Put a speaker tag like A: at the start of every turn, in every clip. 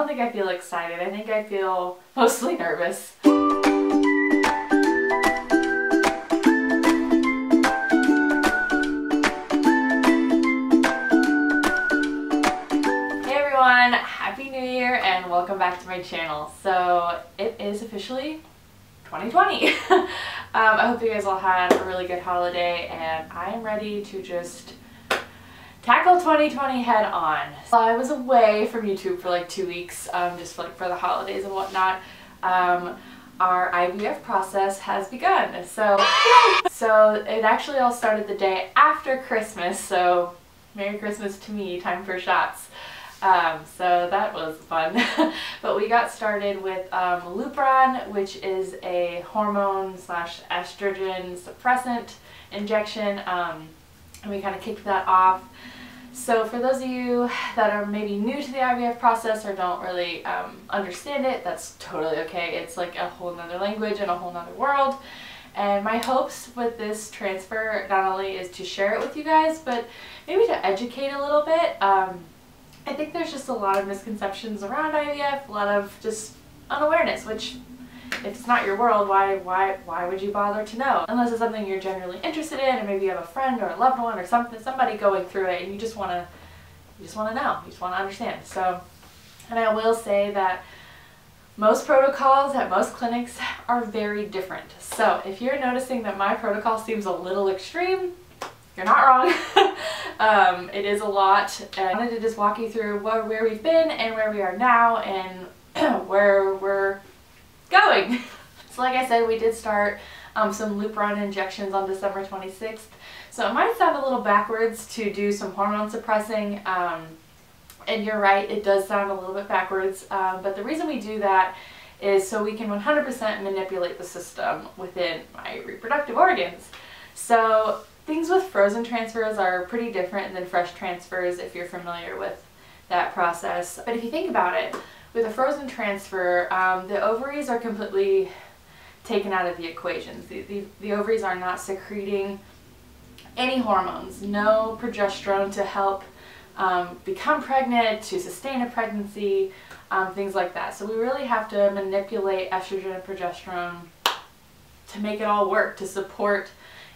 A: don't think I feel excited. I think I feel mostly nervous. Hey everyone, Happy New Year and welcome back to my channel. So it is officially 2020. um, I hope you guys all had a really good holiday and I am ready to just tackle 2020 head on. So I was away from YouTube for like two weeks, um, just like for the holidays and whatnot. Um, our IVF process has begun. So, so it actually all started the day after Christmas. So Merry Christmas to me, time for shots. Um, so that was fun. but we got started with um, Lupron, which is a hormone slash estrogen suppressant injection. Um, and we kind of kicked that off. So for those of you that are maybe new to the IVF process or don't really um, understand it, that's totally okay. It's like a whole nother language and a whole nother world. And my hopes with this transfer not only is to share it with you guys, but maybe to educate a little bit. Um, I think there's just a lot of misconceptions around IVF, a lot of just unawareness, which if it's not your world, why why why would you bother to know? Unless it's something you're generally interested in, and maybe you have a friend or a loved one or something, somebody going through it, and you just want to you just want to know, you just want to understand. So, and I will say that most protocols at most clinics are very different. So if you're noticing that my protocol seems a little extreme, you're not wrong. um, it is a lot. And I wanted to just walk you through where we've been and where we are now and where we're going. so like I said, we did start um, some Lupron injections on December 26th. So it might sound a little backwards to do some hormone suppressing. Um, and you're right, it does sound a little bit backwards. Um, but the reason we do that is so we can 100% manipulate the system within my reproductive organs. So things with frozen transfers are pretty different than fresh transfers if you're familiar with that process. But if you think about it, with a frozen transfer, um, the ovaries are completely taken out of the equations. The, the, the ovaries are not secreting any hormones, no progesterone to help um, become pregnant, to sustain a pregnancy, um, things like that. So we really have to manipulate estrogen and progesterone to make it all work, to support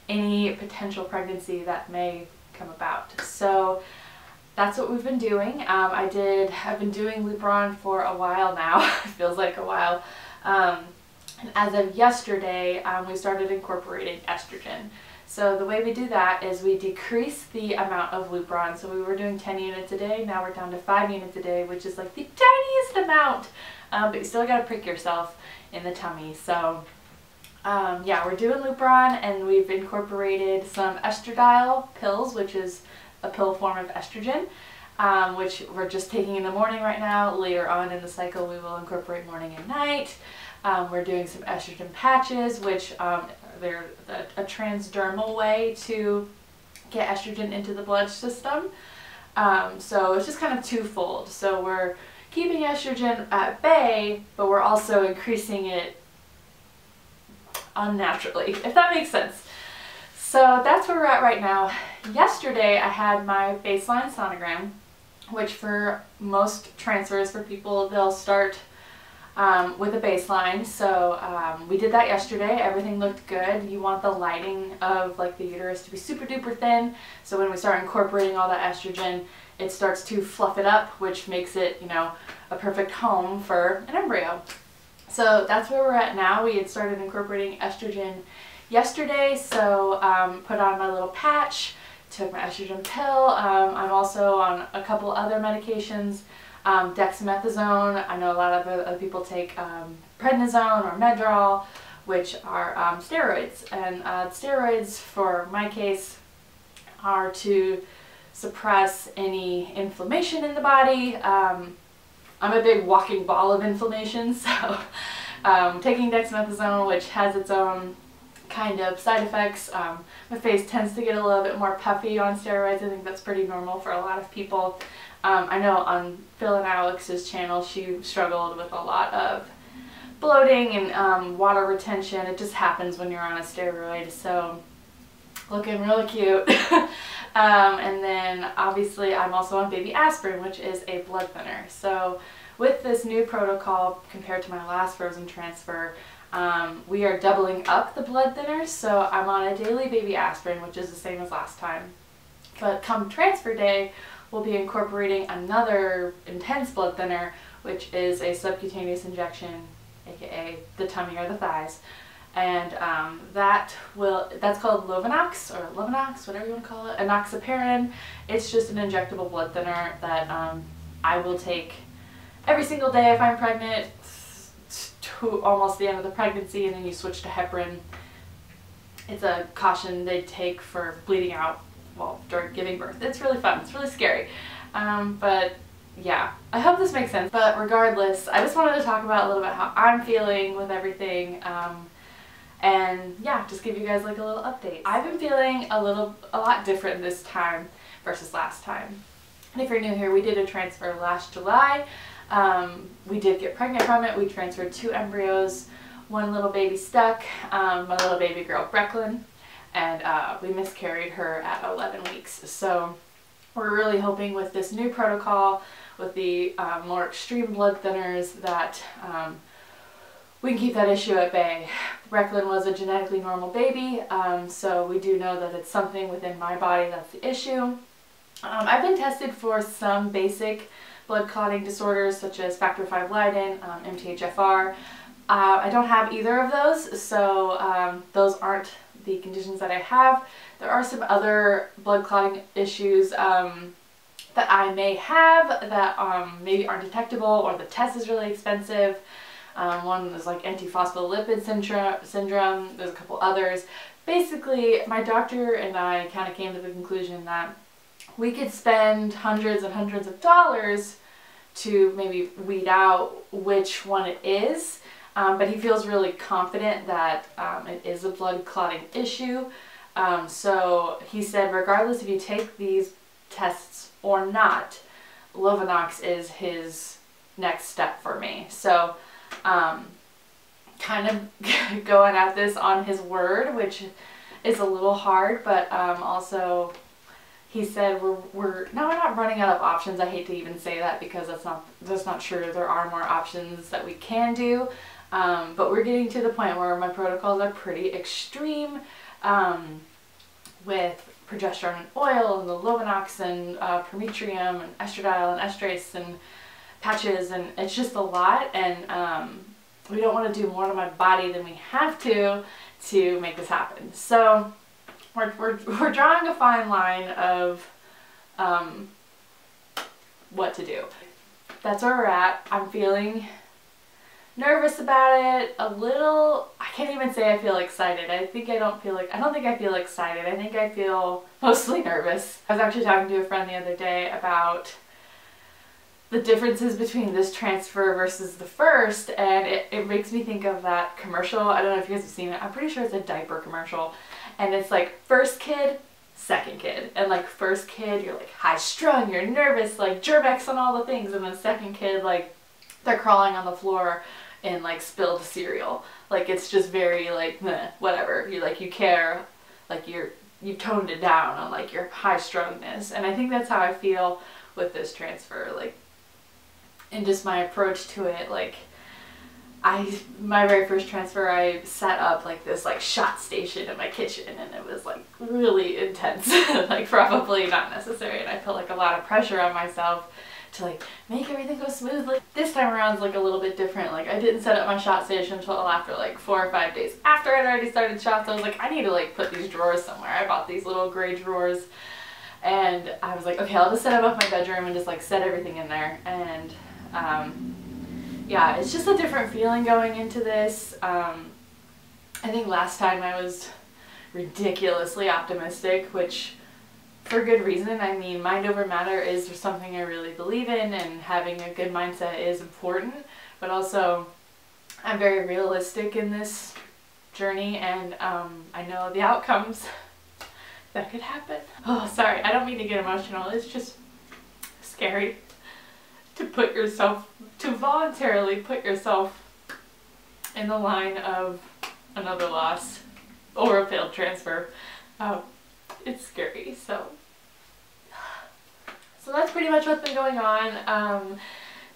A: any potential pregnancy that may come about. So that's what we've been doing. Um, I did, I've been doing Lupron for a while now. it feels like a while. Um, and as of yesterday, um, we started incorporating estrogen. So the way we do that is we decrease the amount of Lupron. So we were doing 10 units a day, now we're down to 5 units a day, which is like the tiniest amount. Um, but you still got to prick yourself in the tummy. So um, yeah, we're doing Lupron and we've incorporated some estradiol pills, which is a pill form of estrogen, um, which we're just taking in the morning right now. Later on in the cycle, we will incorporate morning and night. Um, we're doing some estrogen patches, which um, they're a, a, transdermal way to get estrogen into the blood system. Um, so it's just kind of twofold. So we're keeping estrogen at bay, but we're also increasing it unnaturally, if that makes sense. So that's where we're at right now. Yesterday I had my baseline sonogram, which for most transfers for people, they'll start um, with a baseline. So um, we did that yesterday. Everything looked good. You want the lining of like the uterus to be super duper thin. So when we start incorporating all that estrogen, it starts to fluff it up, which makes it, you know, a perfect home for an embryo. So that's where we're at now. We had started incorporating estrogen yesterday, so um, put on my little patch, took my estrogen pill. Um, I'm also on a couple other medications, um, dexamethasone. I know a lot of other people take um, prednisone or Medrol, which are um, steroids. And uh, steroids, for my case, are to suppress any inflammation in the body. Um, I'm a big walking ball of inflammation, so um, taking dexamethasone, which has its own kind of side effects. Um, my face tends to get a little bit more puffy on steroids. I think that's pretty normal for a lot of people. Um, I know on Phil and Alex's channel, she struggled with a lot of bloating and um, water retention. It just happens when you're on a steroid, so looking really cute. Um, and then obviously I'm also on baby aspirin, which is a blood thinner. So with this new protocol compared to my last frozen transfer, um, we are doubling up the blood thinners, so I'm on a daily baby aspirin, which is the same as last time. But come transfer day, we'll be incorporating another intense blood thinner, which is a subcutaneous injection, aka the tummy or the thighs. And um, that will, that's called Lovenox, or Lovenox, whatever you want to call it, enoxaparin. It's just an injectable blood thinner that um, I will take every single day if I'm pregnant to almost the end of the pregnancy and then you switch to heparin. It's a caution they take for bleeding out well during giving birth. It's really fun. It's really scary. Um, but yeah, I hope this makes sense. But regardless, I just wanted to talk about a little bit how I'm feeling with everything. Um, and yeah, just give you guys like a little update. I've been feeling a little, a lot different this time versus last time. And if you're new here, we did a transfer last July. Um, we did get pregnant from it. We transferred two embryos, one little baby stuck, um, my little baby girl Brecklin, and uh, we miscarried her at 11 weeks. So we're really hoping with this new protocol, with the um, more extreme blood thinners, that um, we can keep that issue at bay. Brecklin was a genetically normal baby, um, so we do know that it's something within my body that's the issue. Um, I've been tested for some basic blood clotting disorders such as factor V Leiden, um, MTHFR. Uh, I don't have either of those, so um, those aren't the conditions that I have. There are some other blood clotting issues um, that I may have that um, maybe aren't detectable or the test is really expensive. Um, one is like antiphospholipid syndrome, syndrome, there's a couple others. Basically, my doctor and I kind of came to the conclusion that we could spend hundreds and hundreds of dollars to maybe weed out which one it is, um, but he feels really confident that um, it is a blood clotting issue. Um, so he said, regardless if you take these tests or not, Lovenox is his next step for me. So um, kind of going at this on his word, which is a little hard, but um, also he said we're, we're now we're not running out of options. I hate to even say that because that's not that's not true. There are more options that we can do, um, but we're getting to the point where my protocols are pretty extreme um, with progesterone and oil and the Lovenox and uh, Prometrium and estradiol and estrace and patches and it's just a lot and um, we don't want to do more to my body than we have to to make this happen. So we're, we're, we're drawing a fine line of um, what to do. That's where we're at. I'm feeling nervous about it, a little, I can't even say I feel excited. I think I don't feel like, I don't think I feel excited. I think I feel mostly nervous. I was actually talking to a friend the other day about the differences between this transfer versus the first and it, it makes me think of that commercial. I don't know if you guys have seen it. I'm pretty sure it's a diaper commercial and it's like first kid, second kid. And like first kid, you're like high strung, you're nervous, like Germ-X on all the things. And then second kid, like they're crawling on the floor in like spilled cereal. Like it's just very like meh, whatever. You like you care, like you're you've toned it down on like your high strungness. And I think that's how I feel with this transfer. Like and just my approach to it, like I my very first transfer I set up like this like shot station in my kitchen and it was like really intense like probably not necessary and I felt like a lot of pressure on myself to like make everything go smoothly. This time around is like a little bit different like I didn't set up my shot station until after like four or five days after I'd already started shots I was like I need to like put these drawers somewhere. I bought these little gray drawers and I was like okay I'll just set up my bedroom and just like set everything in there and um, yeah, it's just a different feeling going into this. Um, I think last time I was ridiculously optimistic, which for good reason. I mean, mind over matter is something I really believe in, and having a good mindset is important, but also I'm very realistic in this journey, and um, I know the outcomes that could happen. Oh, sorry, I don't mean to get emotional. It's just scary to put yourself, to voluntarily put yourself in the line of another loss or a failed transfer. Um, it's scary, so. So that's pretty much what's been going on. Um,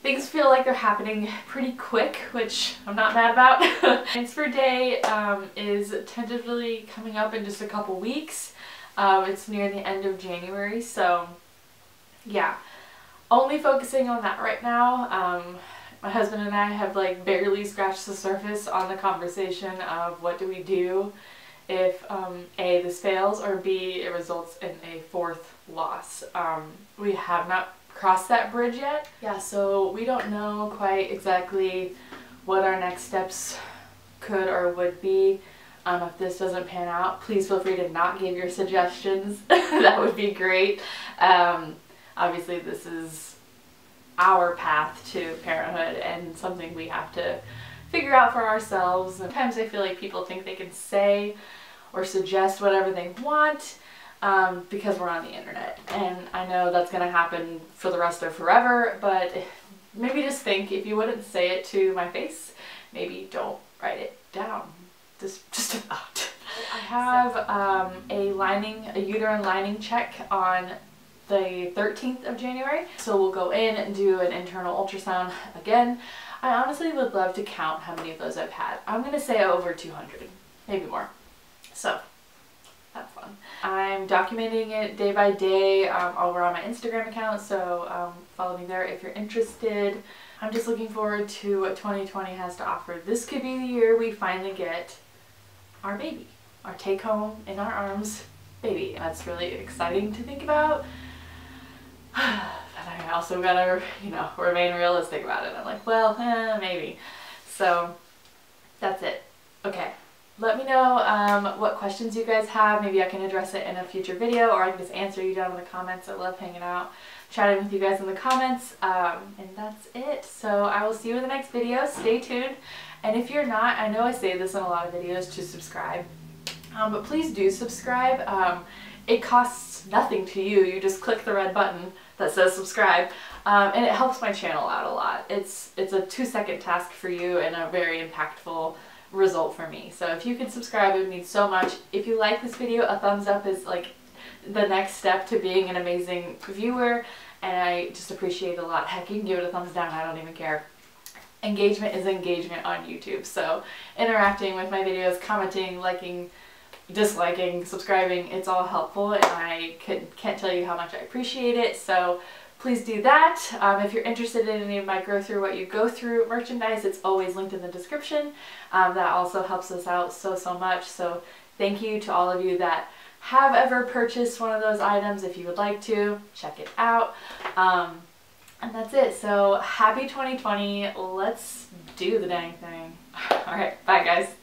A: things feel like they're happening pretty quick, which I'm not mad about. Transfer day um, is tentatively coming up in just a couple weeks. Um, it's near the end of January, so yeah. Only focusing on that right now. Um, my husband and I have like barely scratched the surface on the conversation of what do we do if um, A, this fails, or B, it results in a fourth loss. Um, we have not crossed that bridge yet. Yeah, so we don't know quite exactly what our next steps could or would be. Um, if this doesn't pan out, please feel free to not give your suggestions. that would be great. Um, obviously, this is our path to parenthood and something we have to figure out for ourselves. Sometimes I feel like people think they can say or suggest whatever they want um, because we're on the internet. And I know that's going to happen for the rest of forever, but maybe just think if you wouldn't say it to my face, maybe don't write it down. Just, just a thought. I have um, a lining, a uterine lining check on the 13th of January. So we'll go in and do an internal ultrasound again. I honestly would love to count how many of those I've had. I'm to say over 200, maybe more. So that's fun. I'm documenting it day by day um, over on my Instagram account, so um, follow me there if you're interested. I'm just looking forward to what 2020 has to offer. This could be the year we finally get our baby, our take home in our arms baby. That's really exciting to think about. but I also gotta, you know, remain realistic about it. I'm like, well, eh, maybe. So that's it. Okay. Let me know um, what questions you guys have. Maybe I can address it in a future video or I can just answer you down in the comments. I love hanging out, chatting with you guys in the comments. Um, and that's it. So I will see you in the next video. Stay tuned. And if you're not, I know I say this in a lot of videos to subscribe, um, but please do subscribe. Um, it costs nothing to you. You just click the red button that says subscribe. Um, and it helps my channel out a lot. It's, it's a two second task for you and a very impactful result for me. So if you could subscribe, it would mean so much. If you like this video, a thumbs up is like the next step to being an amazing viewer and I just appreciate it a lot. Heck, you can give it a thumbs down, I don't even care. Engagement is engagement on YouTube, so interacting with my videos, commenting, liking, disliking, subscribing, it's all helpful and I can, can't tell you how much I appreciate it. So please do that. Um, if you're interested in any of my Grow Through What You Go Through merchandise, it's always linked in the description. Um, that also helps us out so, so much. So thank you to all of you that have ever purchased one of those items. If you would like to, check it out. Um, and that's it. So happy 2020. Let's do the dang thing. All right. Bye, guys.